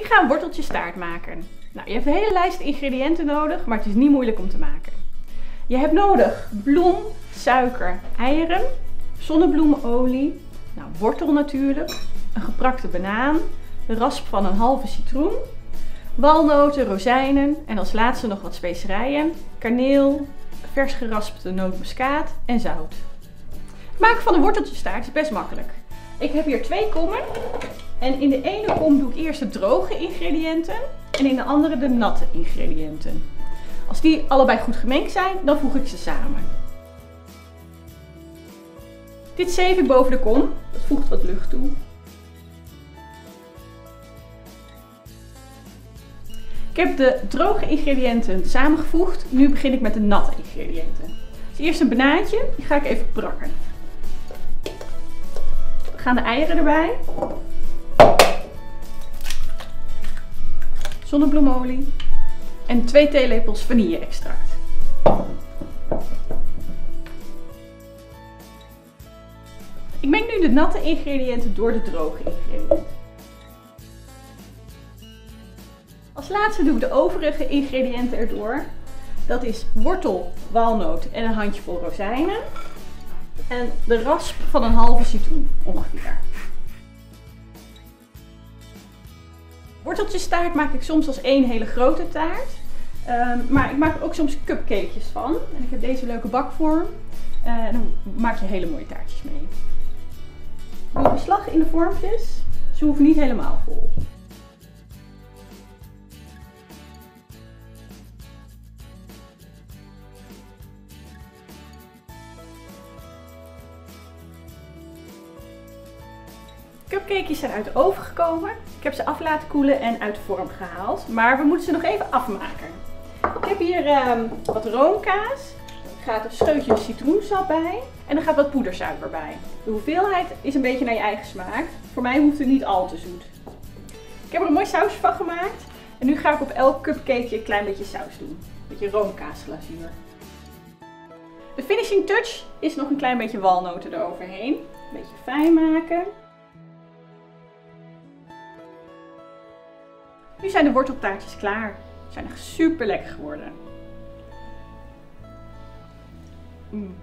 Ik ga een worteltje staart maken. Nou, je hebt een hele lijst ingrediënten nodig, maar het is niet moeilijk om te maken. Je hebt nodig bloem, suiker, eieren, zonnebloemolie, nou, wortel natuurlijk, een geprakte banaan, de rasp van een halve citroen, walnoten, rozijnen en als laatste nog wat specerijen, kaneel, vers geraspte nootmuskaat en zout. Het maken van een worteltjestaart is best makkelijk. Ik heb hier twee kommen en in de ene kom doe ik eerst de droge ingrediënten en in de andere de natte ingrediënten. Als die allebei goed gemengd zijn, dan voeg ik ze samen. Dit zeef ik boven de kom, dat voegt wat lucht toe. Ik heb de droge ingrediënten samengevoegd. Nu begin ik met de natte ingrediënten. Dus eerst een banaantje, die ga ik even prakken. Dan gaan de eieren erbij. Zonnebloemolie. En 2 theelepels vanille-extract. Ik meng nu de natte ingrediënten door de droge ingrediënten. Als laatste doe ik de overige ingrediënten erdoor. Dat is wortel, walnoot en een handjevol rozijnen. En de rasp van een halve citroen ongeveer. Worteltjestaart maak ik soms als één hele grote taart. Um, maar ik maak er ook soms cupcakejes van. En ik heb deze leuke bakvorm. Uh, en dan maak je hele mooie taartjes mee. Doe beslag in de vormpjes. Ze hoeven niet helemaal vol. Cupcakejes zijn uit de oven gekomen. Ik heb ze af laten koelen en uit de vorm gehaald. Maar we moeten ze nog even afmaken. Ik heb hier um, wat roomkaas. Er gaat een scheutje citroensap bij. En er gaat wat poedersuiker bij. De hoeveelheid is een beetje naar je eigen smaak. Voor mij hoeft het niet al te zoet. Ik heb er een mooi sausje van gemaakt. En nu ga ik op elk cupcakeje een klein beetje saus doen. Een beetje roomkaasglazuur. De finishing touch is nog een klein beetje walnoten eroverheen. Een beetje fijn maken. Nu zijn de worteltaartjes klaar. Ze zijn echt super lekker geworden. Mm.